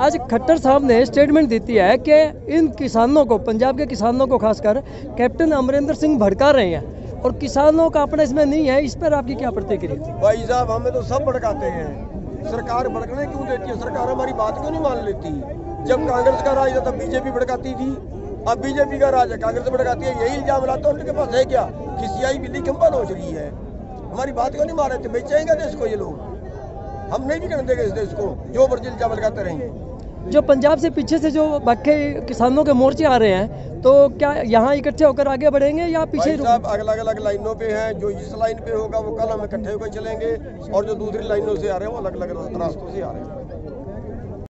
आज खट्टर साहब ने स्टेटमेंट देती है कि इन किसानों को, पंजाब के किसानों को खासकर कैप्टन अमरिंदर सिंह भड़का रहे हैं और किसानों का अपना इसमें नहीं है, इस पर आपकी क्या प्रतिक्रिया भाई साहब, हमें तो सब भड़काते हैं। सरकार भड़कने क्यों देती है? सरकार हमारी बात क्यों नहीं मान लेती? जब कांग्रेस का राज था, तब बीजेपी भड़काती थी। अब बीजेपी का राज है, कांग्रेस भड़काती है, यही इल्ज़ाम लाते हैं, उनके पास है क्या? किसी आई बिल्ली क्यों नोच रही है। हमारी बात क्यों नहीं मान रहे थे? बेचेंगे देश को ये लोग? हम नहीं बिकने देंगे इस देश को जो मर्ज़ी चावल खाते रहेंगे। जो पंजाब से पीछे से जो बाकी किसानों के मोर्चे आ रहे हैं तो क्या यहाँ इकट्ठे होकर आगे बढ़ेंगे या पीछे साहब अलग अलग लाइनों पे हैं जो इस लाइन पे होगा वो कल हम इकट्ठे होकर चलेंगे और जो दूसरी लाइनों से आ रहे हैं वो अलग अलग रास्तों से आ रहे हैं।